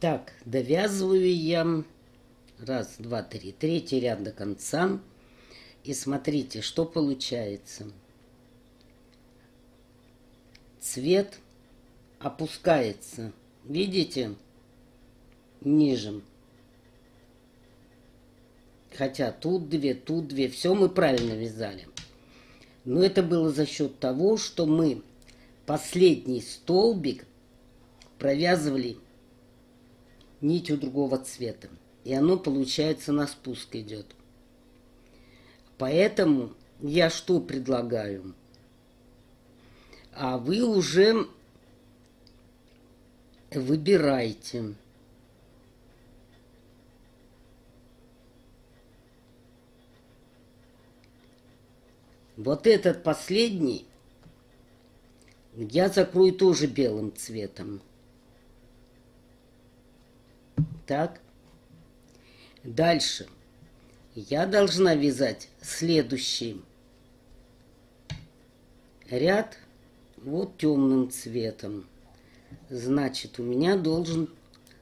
Так, довязываю я раз, два, три, третий ряд до конца. И смотрите, что получается. Цвет опускается. Видите? Ниже. Хотя тут две, тут две. Все мы правильно вязали. Но это было за счет того, что мы последний столбик провязывали нитью другого цвета. И оно, получается, на спуск идет. Поэтому я что предлагаю? А вы уже выбирайте. Вот этот последний я закрою тоже белым цветом. Так. Дальше. Я должна вязать следующий ряд вот темным цветом. Значит, у меня должен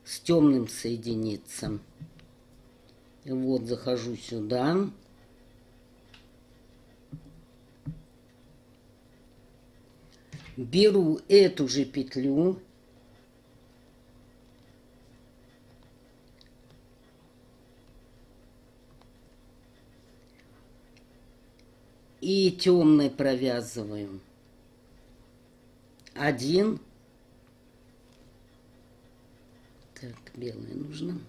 с темным соединиться. Вот захожу сюда. Беру эту же петлю и темный провязываем. Один. Так, белый нужно.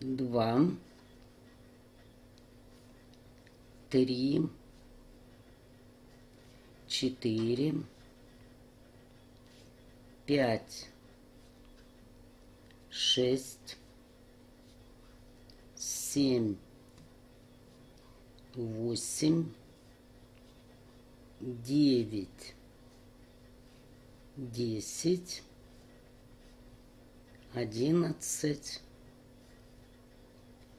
Два. Три. Четыре. Пять. Шесть. Семь восемь, девять, десять, одиннадцать,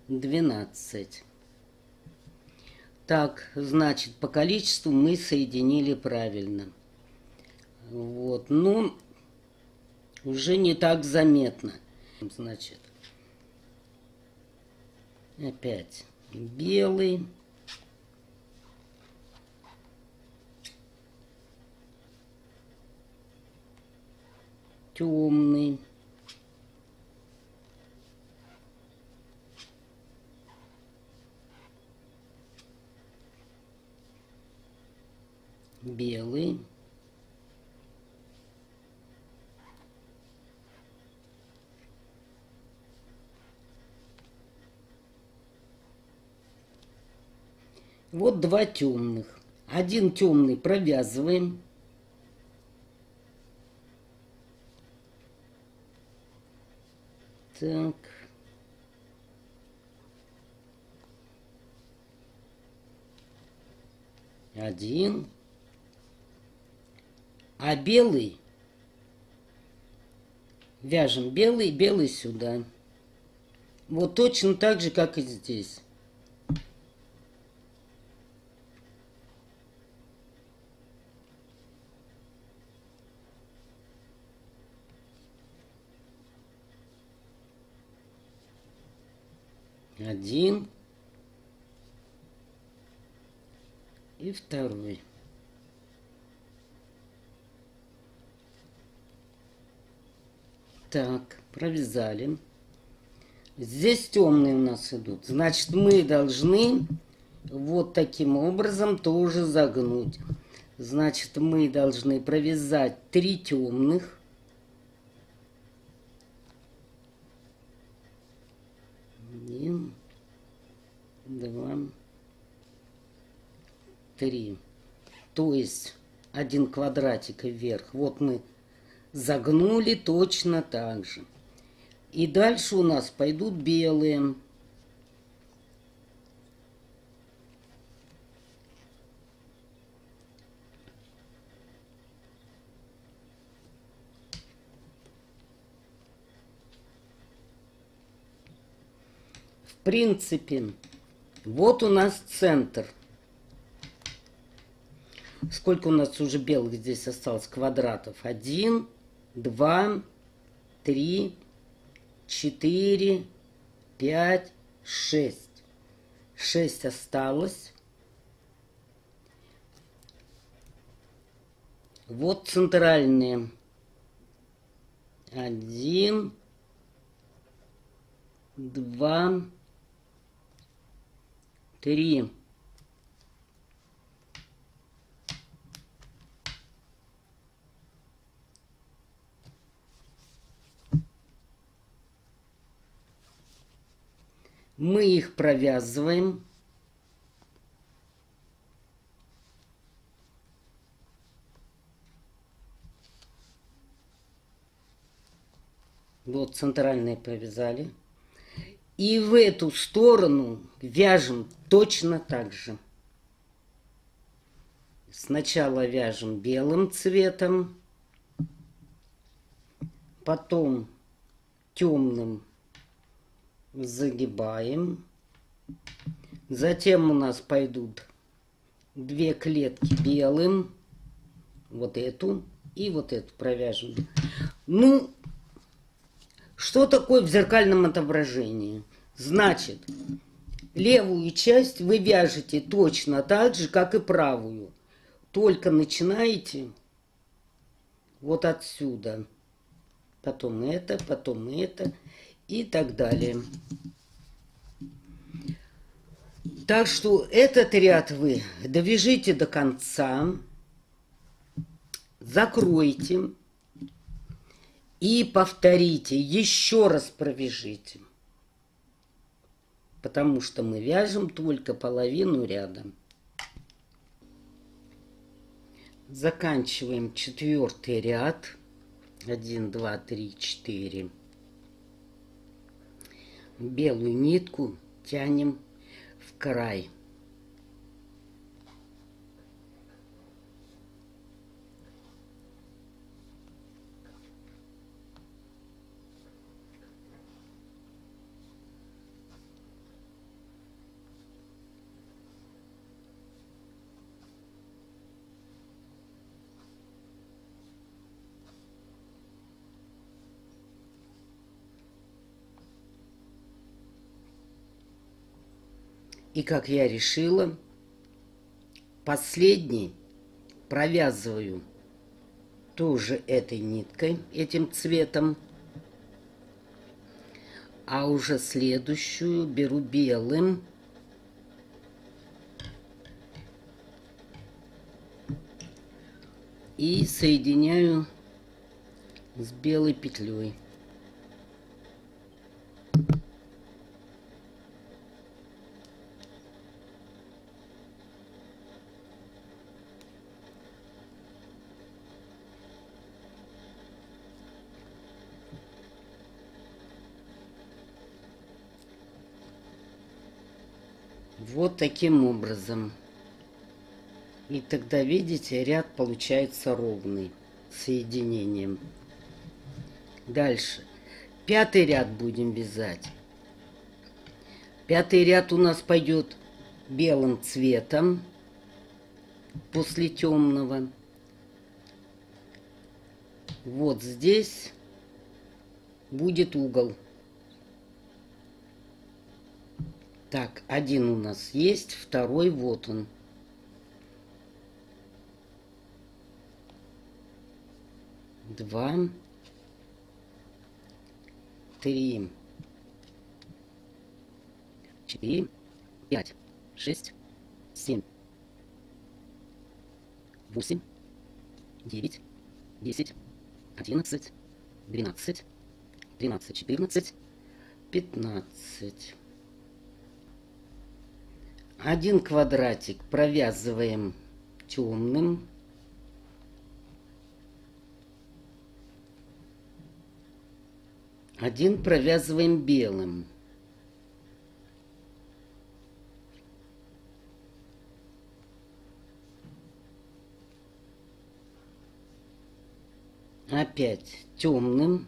двенадцать. Так, значит, по количеству мы соединили правильно. Вот, ну, уже не так заметно. Значит, опять белый. Темный. Белый. Вот два темных. Один темный провязываем. Так. Один. А белый вяжем белый, белый сюда. Вот точно так же, как и здесь. Один. И второй. Так, провязали. Здесь темные у нас идут. Значит, мы должны вот таким образом тоже загнуть. Значит, мы должны провязать три темных. Один, два, три. То есть один квадратик вверх. Вот мы загнули точно так же. И дальше у нас пойдут белые. В принципе, вот у нас центр. Сколько у нас уже белых здесь осталось квадратов? Один, два, три, четыре, пять, шесть. Шесть осталось. Вот центральные. Один, два, три. Мы их провязываем. Вот центральные провязали. И в эту сторону вяжем точно так же. Сначала вяжем белым цветом, потом темным загибаем. Затем у нас пойдут две клетки белым. Вот эту и вот эту провяжем. Ну, что такое в зеркальном отображении? Значит, левую часть вы вяжете точно так же, как и правую. Только начинаете вот отсюда. Потом это, потом это и так далее. Так что этот ряд вы довяжите до конца, закройте и повторите, еще раз провяжите. Потому что мы вяжем только половину ряда. Заканчиваем четвертый ряд. Один, два, три, четыре белую нитку тянем в край. И как я решила, последний провязываю тоже этой ниткой, этим цветом. А уже следующую беру белым. И соединяю с белой петлей. Вот таким образом. И тогда, видите, ряд получается ровный соединением. Дальше. Пятый ряд будем вязать. Пятый ряд у нас пойдет белым цветом после темного. Вот здесь будет угол. Так, один у нас есть, второй вот он. Два, три, четыре, пять, шесть, семь, восемь, девять, десять, одиннадцать, двенадцать, тринадцать, четырнадцать, пятнадцать. Один квадратик провязываем темным. Один провязываем белым. Опять темным.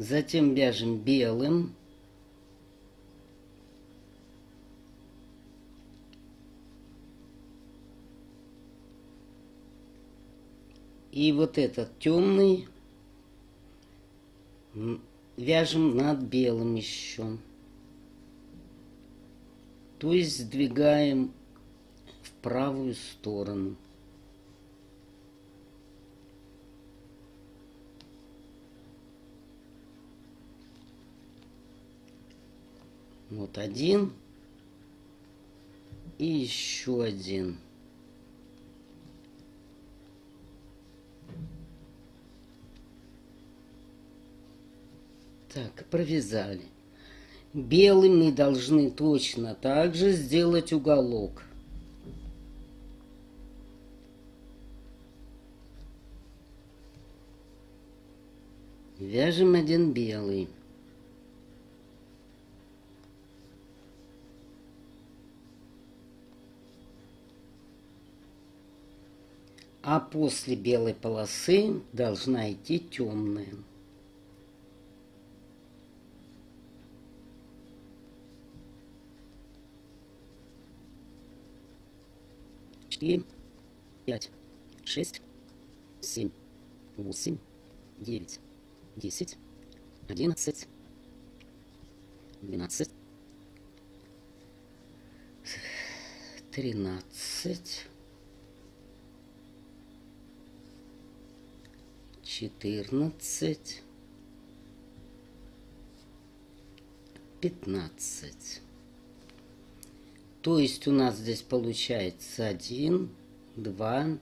Затем вяжем белым. И вот этот темный вяжем над белым еще. То есть сдвигаем в правую сторону. Вот один. И еще один. Так, провязали. Белым мы должны точно так же сделать уголок. Вяжем один белый. А после белой полосы должна идти темная. четыре, пять, шесть, семь, восемь, девять, десять, одиннадцать, двенадцать, тринадцать, четырнадцать, пятнадцать. То есть у нас здесь получается 1, 2,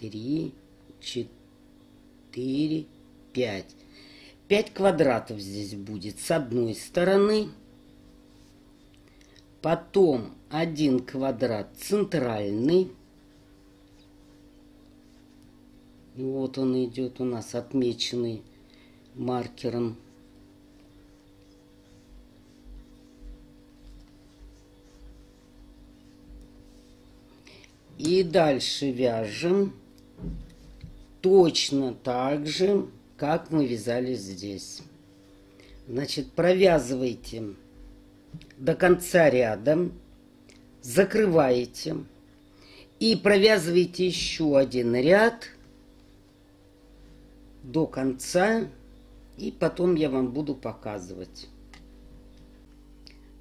3, 4, 5. 5 квадратов здесь будет с одной стороны. Потом один квадрат центральный. Вот он идет у нас отмеченный маркером. И дальше вяжем точно так же, как мы вязали здесь. Значит, провязывайте до конца ряда, закрываете и провязываете еще один ряд до конца, и потом я вам буду показывать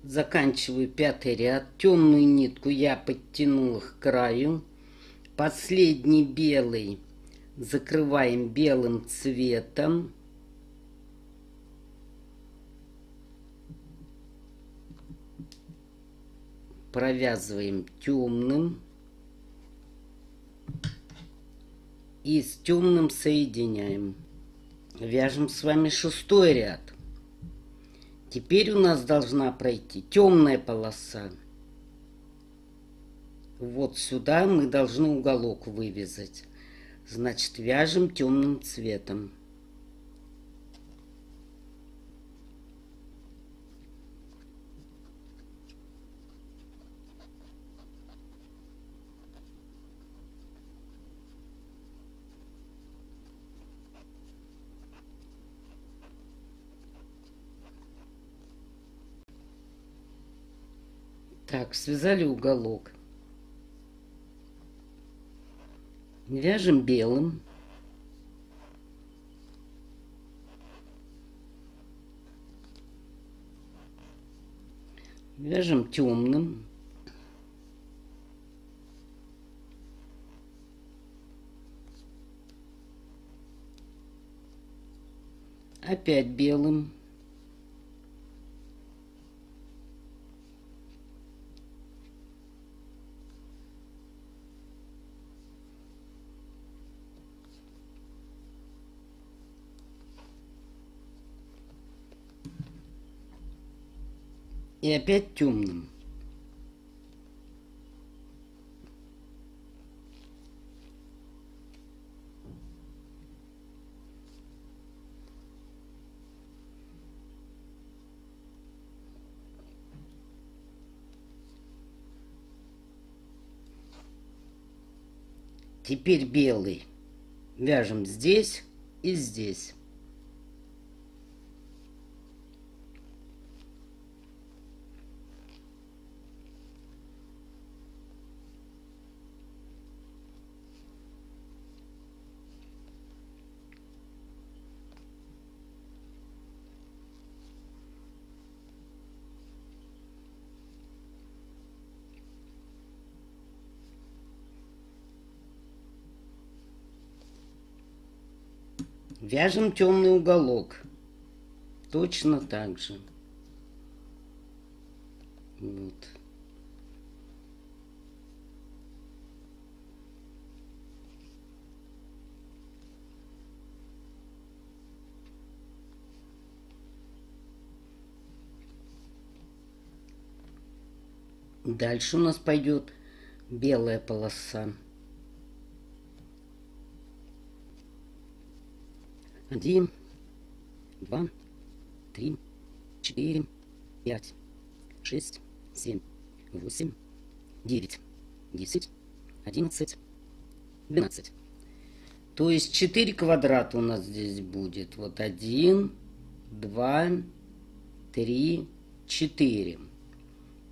заканчиваю пятый ряд. Темную нитку я подтянула к краю. Последний белый закрываем белым цветом. Провязываем темным. И с темным соединяем. Вяжем с вами шестой ряд. Теперь у нас должна пройти темная полоса. Вот сюда мы должны уголок вывязать. Значит, вяжем темным цветом. Так, связали уголок. Вяжем белым. Вяжем темным. Опять белым. И опять темным. Теперь белый. Вяжем здесь и здесь. Вяжем темный уголок. Точно так же. Вот. Дальше у нас пойдет белая полоса. Один, два, три, четыре, пять, шесть, семь, восемь, девять, десять, одиннадцать, двенадцать. То есть четыре квадрата у нас здесь будет. Вот один, два, три, четыре.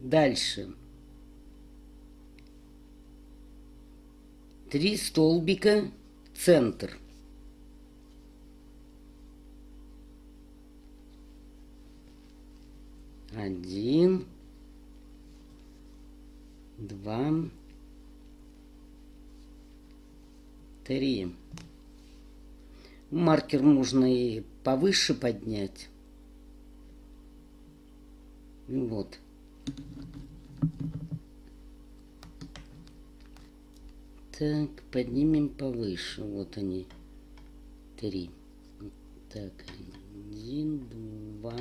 Дальше. Три столбика, центр. Один, два, три. Маркер можно и повыше поднять. Вот. Так, поднимем повыше. Вот они. Три. Так, один, два,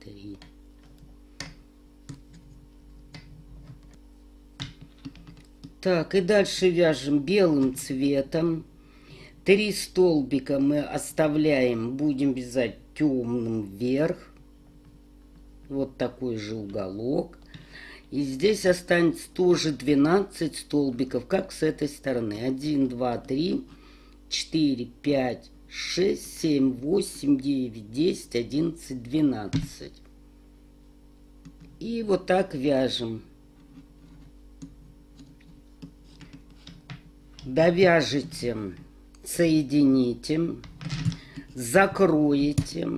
три. Так, и дальше вяжем белым цветом. Три столбика мы оставляем, будем вязать темным вверх. Вот такой же уголок. И здесь останется тоже 12 столбиков, как с этой стороны. 1, 2, 3, 4, 5, 6, 7, 8, 9, 10, 11, 12. И вот так вяжем. Довяжете, соедините, закроете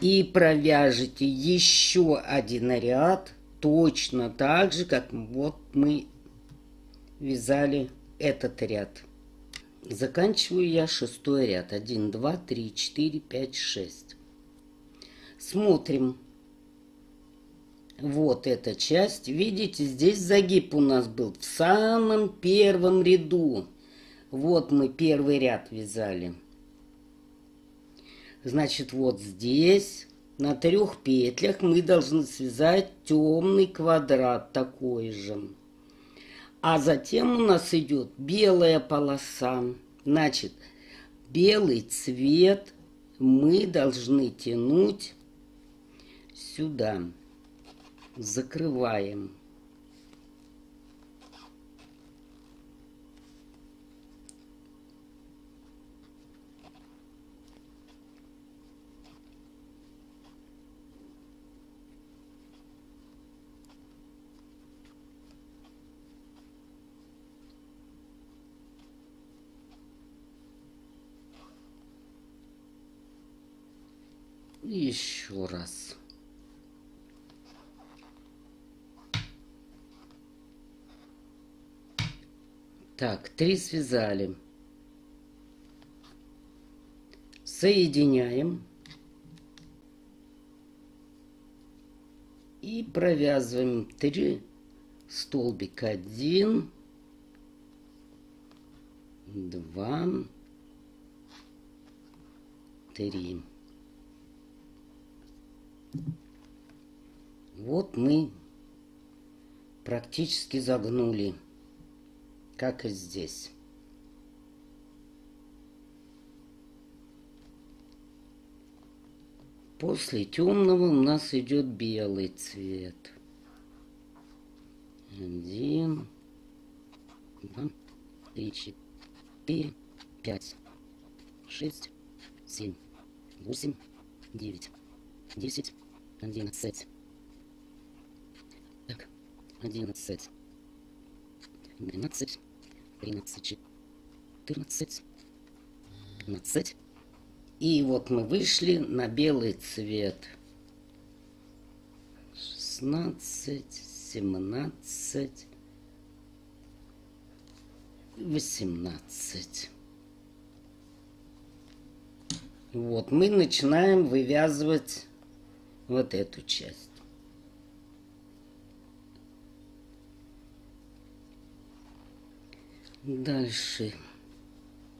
и провяжете еще один ряд точно так же, как вот мы вязали этот ряд. Заканчиваю я шестой ряд. 1, 2, 3, 4, 5, 6. Смотрим. Вот эта часть. Видите, здесь загиб у нас был в самом первом ряду. Вот мы первый ряд вязали. Значит, вот здесь на трех петлях мы должны связать темный квадрат такой же. А затем у нас идет белая полоса. Значит, белый цвет мы должны тянуть сюда. Закрываем. Еще раз. Так, три связали. Соединяем. И провязываем три столбика. Один, два, три. Вот мы практически загнули, как и здесь. После темного у нас идет белый цвет. Один, два, три, четыре, пять, шесть, семь, восемь, девять, десять, одиннадцать. Так, одиннадцать, двенадцать, тринадцать, четырнадцать, пятнадцать. И вот мы вышли на белый цвет. Шестнадцать, семнадцать, восемнадцать. Вот, мы начинаем вывязывать вот эту часть. Дальше.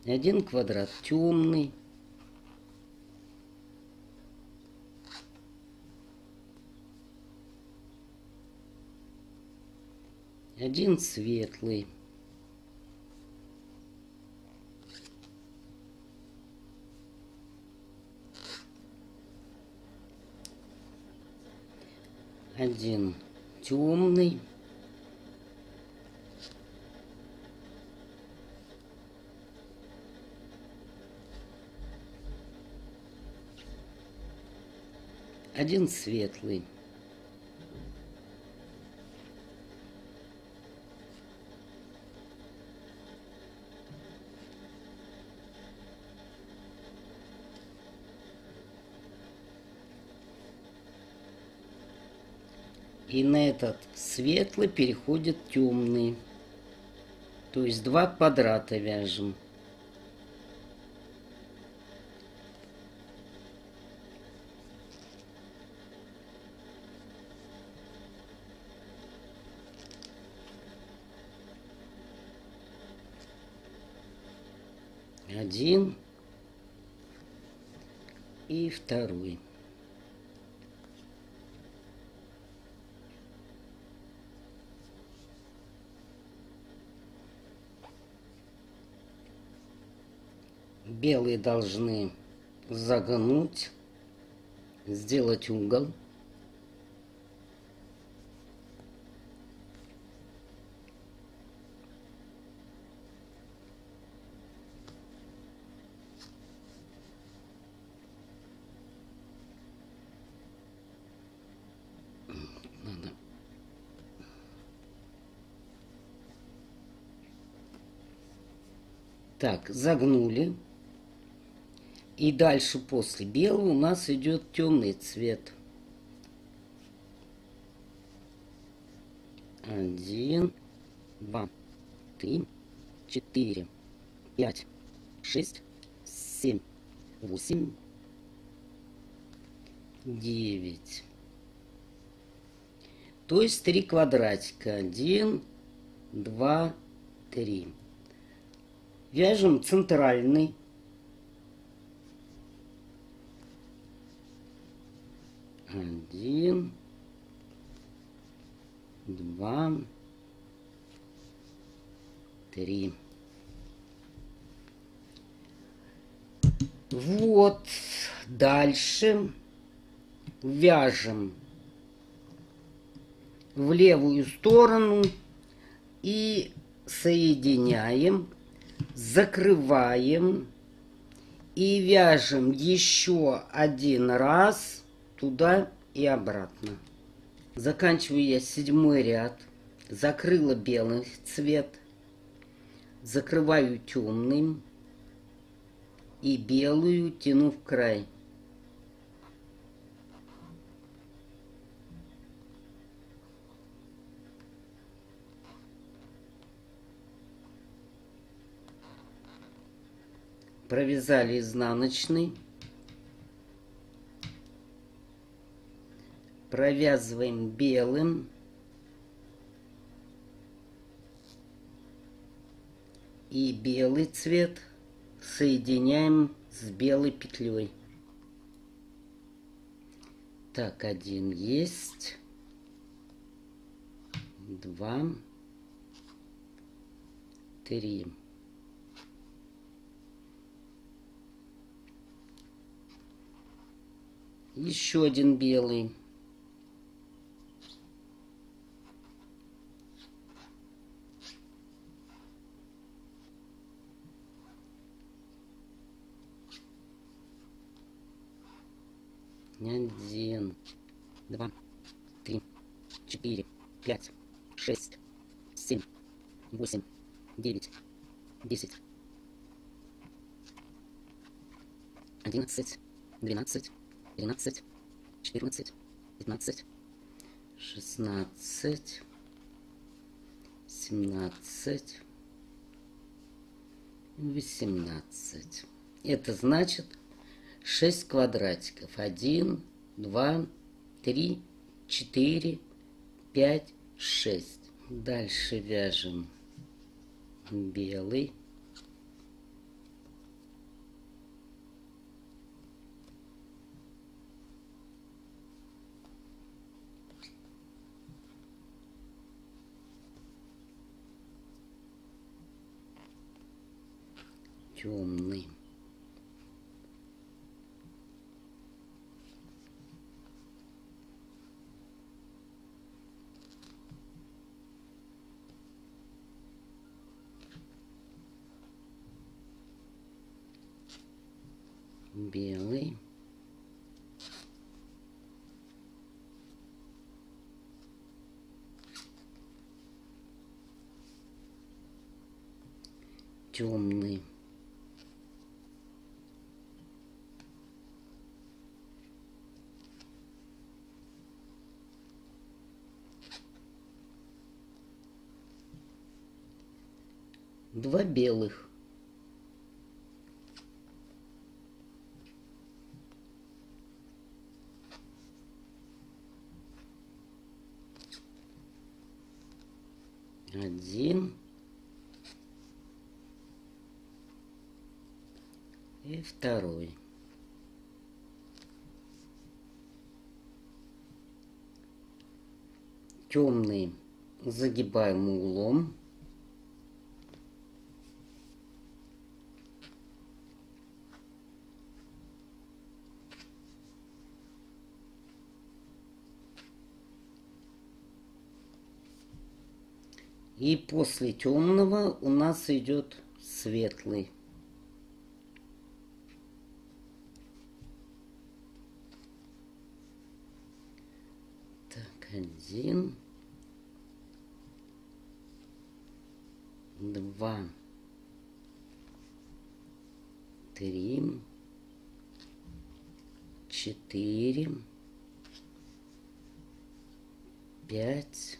Один квадрат темный. Один светлый. Один темный. Один светлый. И на этот светлый переходит темный. То есть два квадрата вяжем. Один и второй. белые должны загнуть, сделать угол. Надо Так, загнули. И дальше после белого у нас идет темный цвет. Один, два, три, четыре, пять, шесть, семь, восемь, девять. То есть три квадратика. Один, два, три. Вяжем центральный Один, два, три. Вот, дальше вяжем в левую сторону и соединяем, закрываем и вяжем еще один раз туда и обратно. Заканчиваю я седьмой ряд. Закрыла белый цвет. Закрываю темным. И белую тяну в край. Провязали изнаночный. провязываем белым и белый цвет соединяем с белой петлей. Так, один есть, два, три. Еще один белый. Один, два, три, четыре, пять, шесть, семь, восемь, девять, десять, одиннадцать, двенадцать, тринадцать, четырнадцать, пятнадцать, шестнадцать, семнадцать, восемнадцать. Это значит, 6 квадратиков. 1, 2, 3, 4, 5, 6. Дальше вяжем белый. Темный. белый. темный. Два белых. Один. И второй. Темный загибаем углом. И после темного у нас идет светлый. Так, один, два, три, четыре, пять,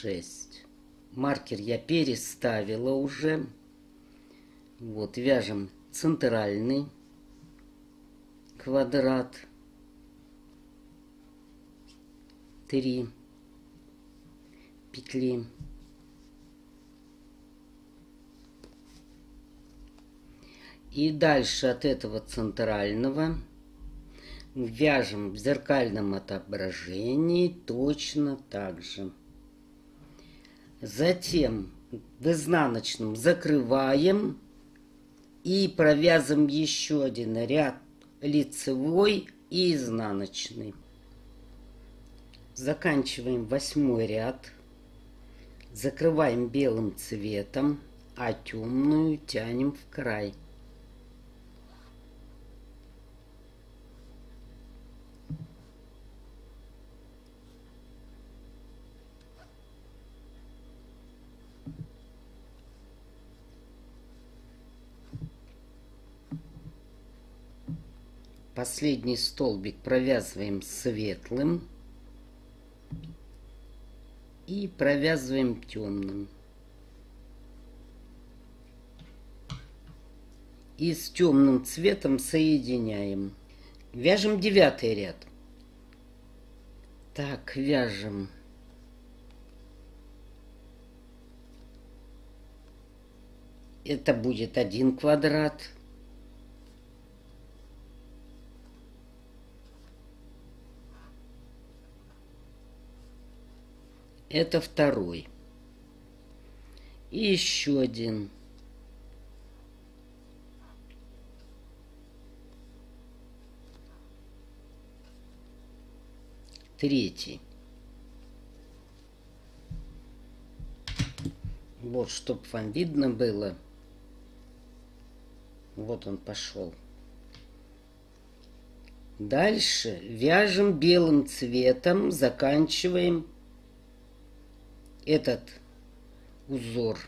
6. Маркер я переставила уже. Вот, вяжем центральный квадрат. 3 петли. И дальше от этого центрального вяжем в зеркальном отображении точно так же. Затем в изнаночном закрываем и провязываем еще один ряд лицевой и изнаночный. Заканчиваем восьмой ряд. Закрываем белым цветом, а темную тянем в край. Последний столбик провязываем светлым и провязываем темным. И с темным цветом соединяем. Вяжем девятый ряд. Так, вяжем. Это будет один квадрат. Это второй. И еще один. Третий. Вот, чтобы вам видно было. Вот он пошел. Дальше вяжем белым цветом, заканчиваем этот узор.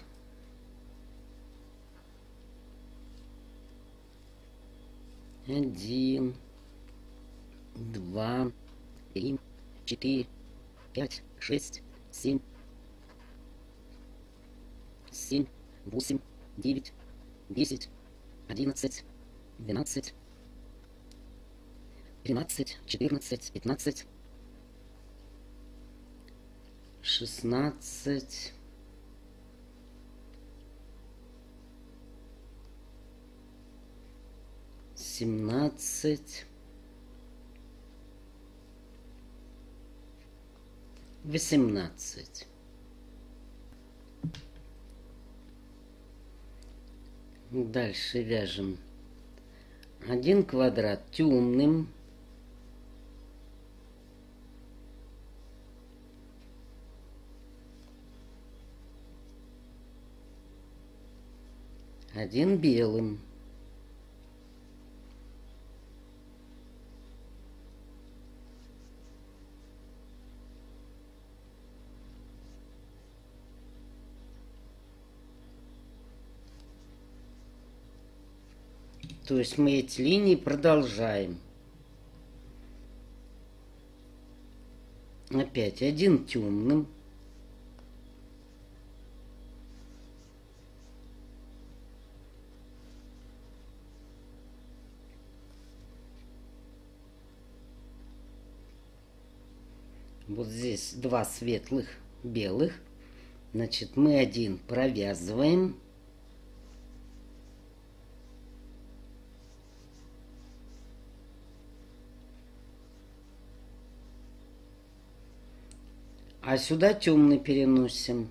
Один, два, три, четыре, пять, шесть, семь, семь, восемь, девять, десять, одиннадцать, двенадцать, тринадцать, четырнадцать, пятнадцать, шестнадцать, семнадцать, восемнадцать. Дальше вяжем один квадрат темным. Один белым. То есть мы эти линии продолжаем. Опять один темным. Вот два светлых белых. Значит, мы один провязываем. А сюда темный переносим.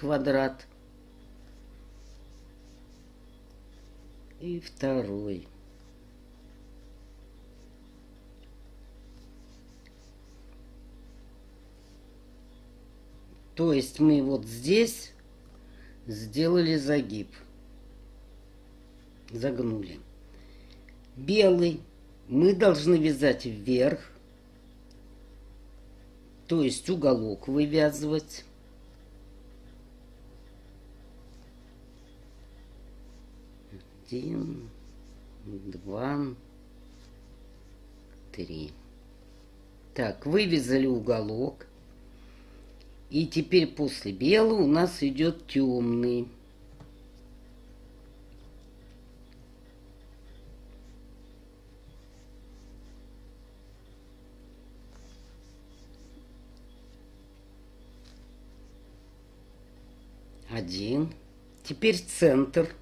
Квадрат. И второй. То есть мы вот здесь сделали загиб. Загнули. Белый мы должны вязать вверх. То есть уголок вывязывать. Один, два, три. Так, вывязали уголок. И теперь после белого у нас идет темный. Один. Теперь центр.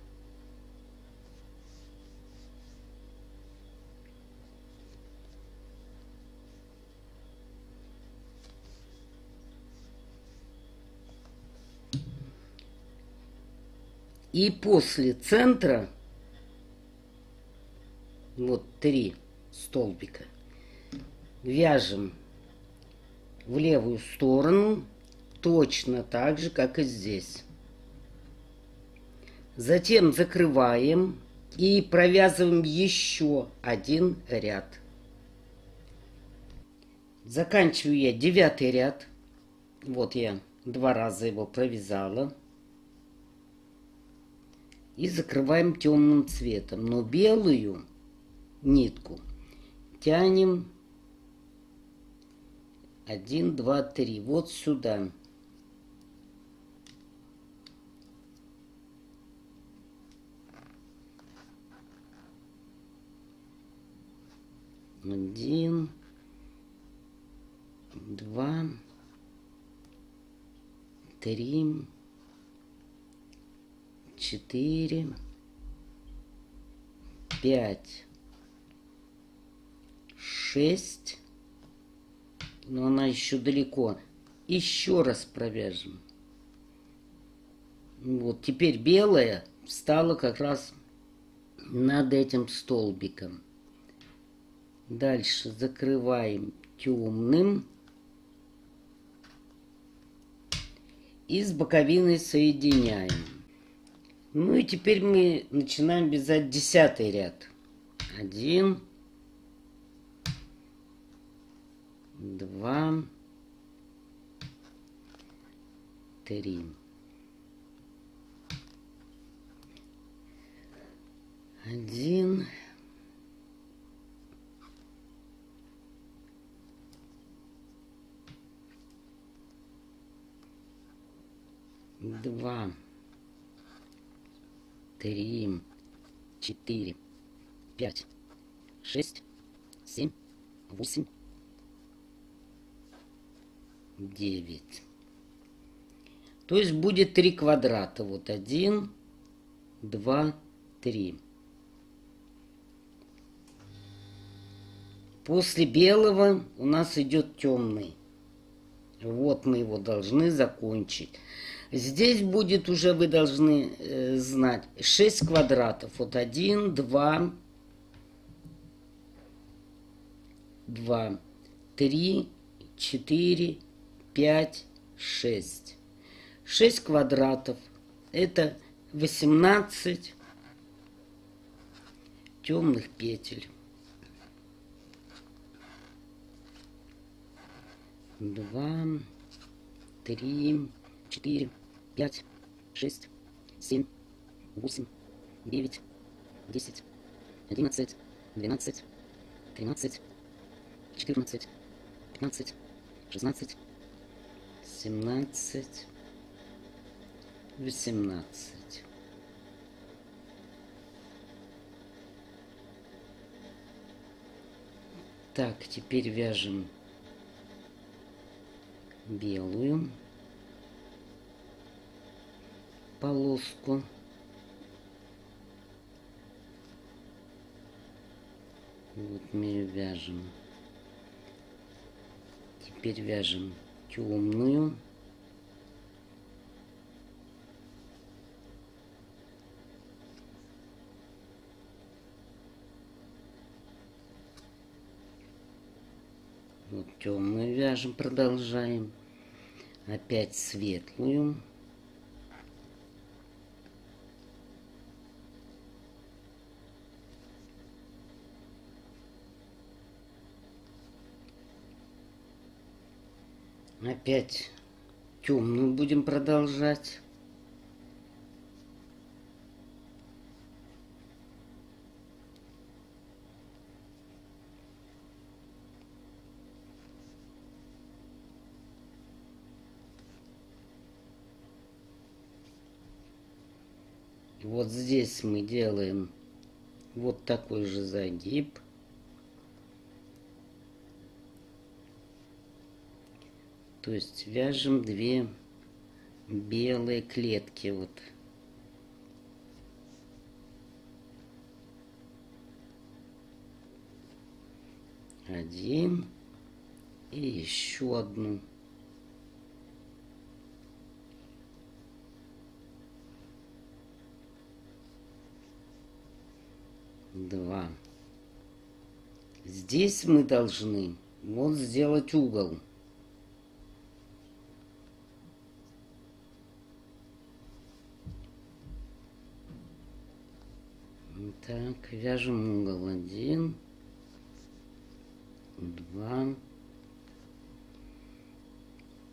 И после центра, вот три столбика, вяжем в левую сторону точно так же, как и здесь. Затем закрываем и провязываем еще один ряд. Заканчиваю я девятый ряд. Вот я два раза его провязала и закрываем темным цветом. Но белую нитку тянем один, два, три. Вот сюда. Один, два, три, четыре, пять, шесть. Но она еще далеко. Еще раз провяжем. Вот, теперь белая встала как раз над этим столбиком. Дальше закрываем темным. И с боковиной соединяем. Ну и теперь мы начинаем вязать десятый ряд. Один, два, три. Один. Два. Четыре. Пять. Шесть. Семь. Восемь. Девять. То есть будет три квадрата. Вот один, два, три. После белого у нас идет темный. Вот мы его должны закончить. Здесь будет уже, вы должны э, знать, 6 квадратов. Вот 1, 2, 2, 3, 4, 5, 6. 6 квадратов. Это 18 темных петель. Два, три, четыре, пять, шесть, семь, восемь, девять, десять, одиннадцать, двенадцать, тринадцать, четырнадцать, пятнадцать, шестнадцать, семнадцать, восемнадцать. Так, теперь вяжем белую полоску. Вот мы ее вяжем. Теперь вяжем темную. Вот темную вяжем, продолжаем. Опять светлую. Опять темную будем продолжать. Вот здесь мы делаем вот такой же загиб. То есть вяжем две белые клетки. Вот. Один и еще одну. Два. Здесь мы должны вот сделать угол. Так, вяжем угол один, два,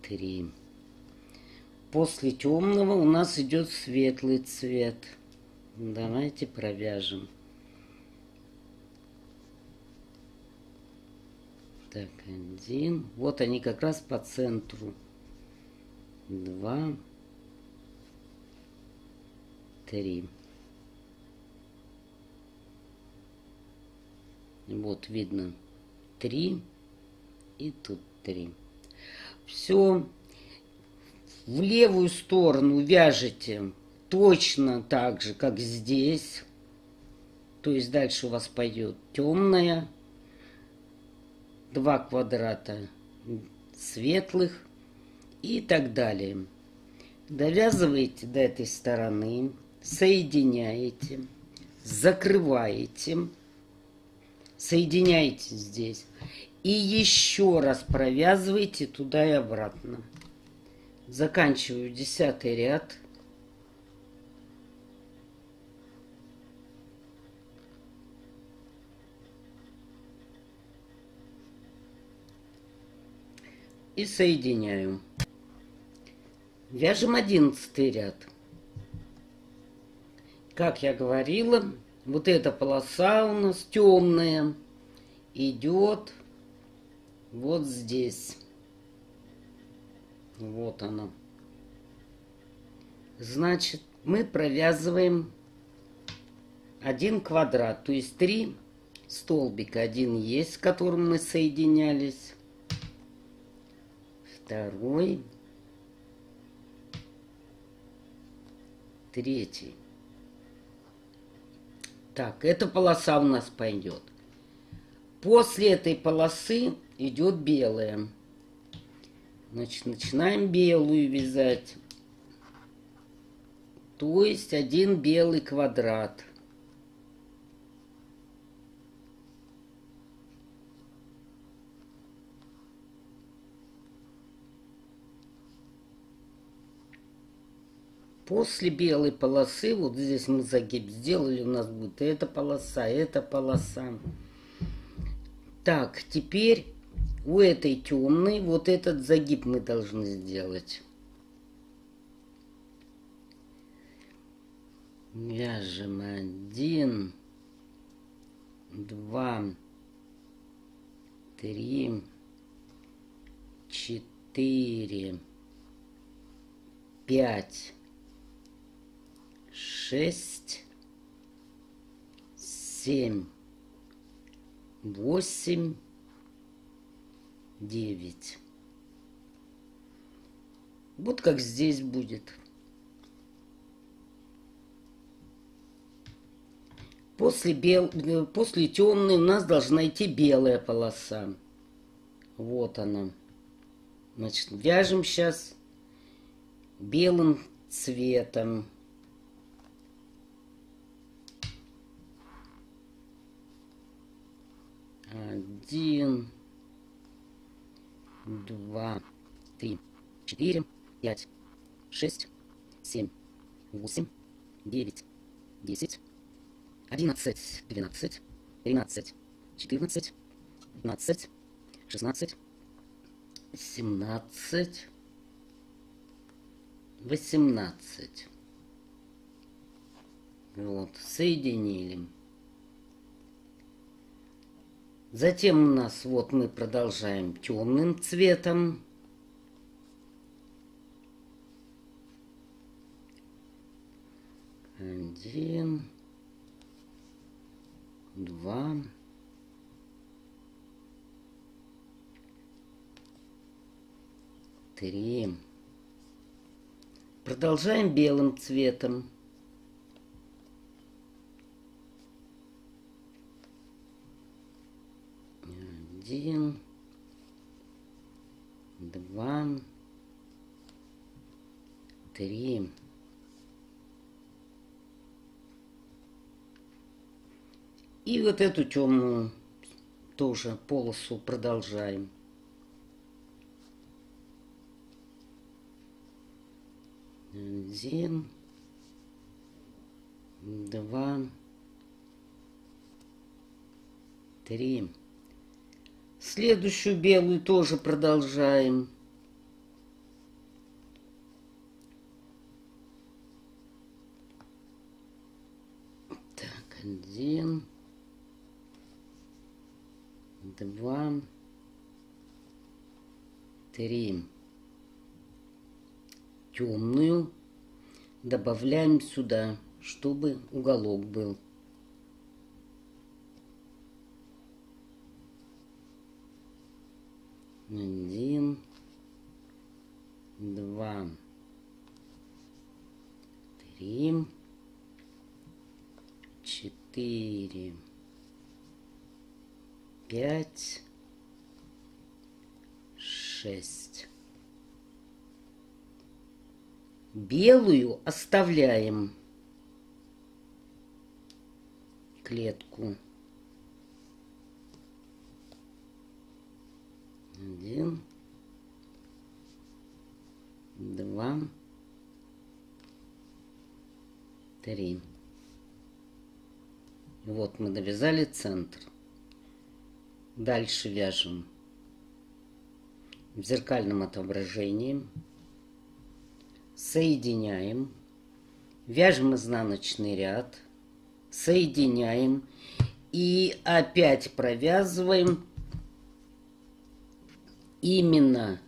три. После темного у нас идет светлый цвет. Давайте провяжем. Так, один. Вот они как раз по центру. Два. Три. Вот видно три и тут три. Все в левую сторону вяжете точно так же, как здесь. То есть дальше у вас пойдет темная, два квадрата светлых и так далее. Довязываете до этой стороны, соединяете, закрываете соединяйте здесь. И еще раз провязывайте туда и обратно. Заканчиваю десятый ряд. И соединяю. Вяжем одиннадцатый ряд. Как я говорила, вот эта полоса у нас темная идет вот здесь. Вот она. Значит, мы провязываем один квадрат, то есть три столбика. Один есть, с которым мы соединялись. Второй. Третий. Так, эта полоса у нас пойдет. После этой полосы идет белая. Значит, начинаем белую вязать. То есть один белый квадрат. После белой полосы, вот здесь мы загиб сделали, у нас будет эта полоса, эта полоса. Так, теперь у этой темной вот этот загиб мы должны сделать. Вяжем один, два, три, четыре, пять, шесть, семь, восемь, девять. Вот как здесь будет. После, бел... После темной у нас должна идти белая полоса. Вот она. Значит, вяжем сейчас белым цветом. Один, два, три, четыре, пять, шесть, семь, восемь, девять, десять, одиннадцать, двенадцать, тринадцать, четырнадцать, пятнадцать, шестнадцать, семнадцать, восемнадцать. Вот, соединили. Затем у нас вот мы продолжаем темным цветом. Один, два, три. Продолжаем белым цветом. Один, два, три. И вот эту темную тоже полосу продолжаем. Один, два, три. Следующую белую тоже продолжаем. Так, один, два, три. Темную добавляем сюда, чтобы уголок был. Один, два, три, четыре, пять, шесть. Белую оставляем клетку. Один, два, три. Вот мы довязали центр. Дальше вяжем в зеркальном отображении. Соединяем. Вяжем изнаночный ряд. соединяем и опять провязываем именно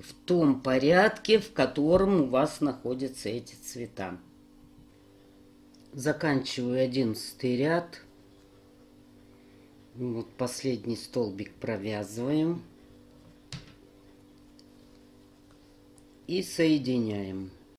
в том порядке, в котором у вас находятся эти цвета. Заканчиваю одиннадцатый ряд. Вот последний столбик провязываем и соединяем.